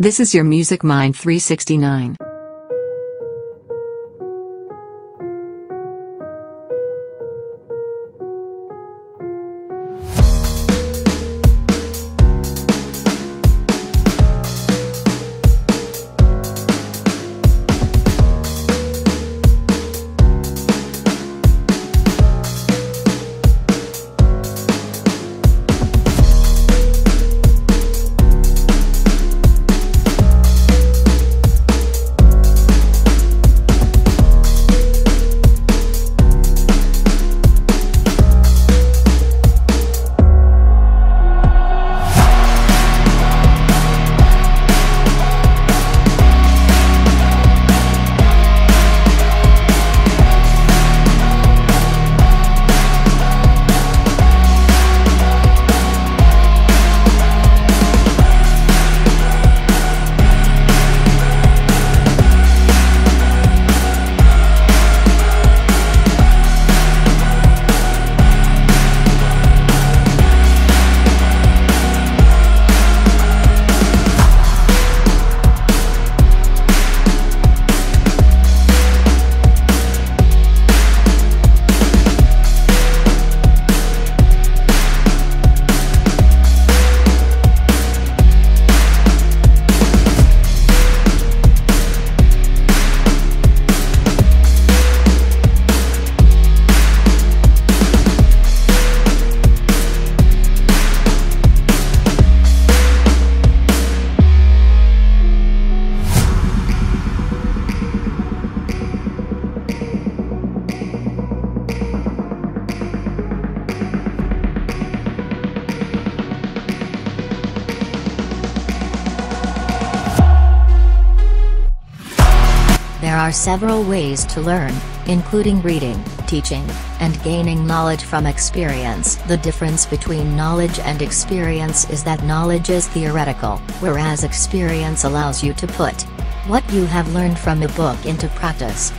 This is your Music Mind 369. Are several ways to learn, including reading, teaching, and gaining knowledge from experience. The difference between knowledge and experience is that knowledge is theoretical, whereas experience allows you to put what you have learned from a book into practice.